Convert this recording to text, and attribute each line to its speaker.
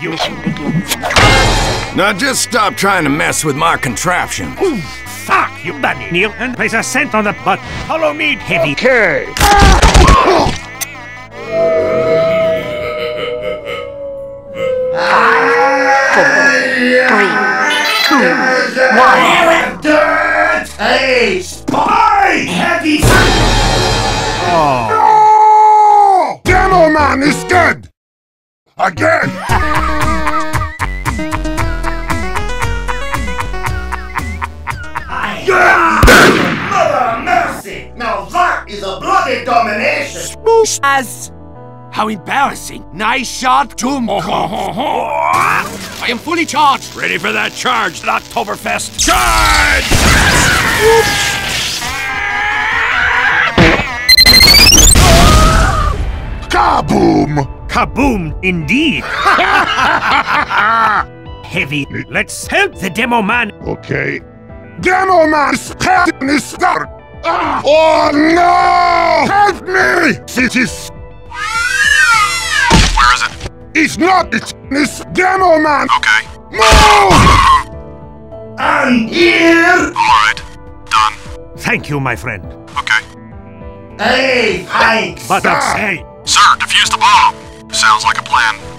Speaker 1: you.
Speaker 2: Now just stop trying to mess with my contraption.
Speaker 1: Ooh, fuck you, Bunny. Kneel and place a cent on the button. Follow me, Heavy.
Speaker 2: Okay.
Speaker 3: Dirt! Hey, spy! Heavy!
Speaker 2: Oh. Demoman is dead! Again!
Speaker 3: Mother mercy! Now that is a bloody domination!
Speaker 4: As how embarrassing! Nice shot, Jum. Oh, I am fully charged.
Speaker 2: Ready for that charge, Oktoberfest? Charge! Kaboom!
Speaker 1: Kaboom, indeed. Heavy, let's help the demoman.
Speaker 2: Okay. Demoman spat in his start! Ah. Oh no! Help me! It is.
Speaker 5: Where is it?
Speaker 2: It's not! It's, it's Demoman!
Speaker 5: Okay.
Speaker 2: Move!
Speaker 3: And here!
Speaker 5: Alright. Done.
Speaker 1: Thank you, my friend.
Speaker 5: Okay.
Speaker 3: Hey, thanks!
Speaker 1: But
Speaker 2: Sir.
Speaker 1: hey,
Speaker 5: Sir, defuse the bomb. Sounds like a plan.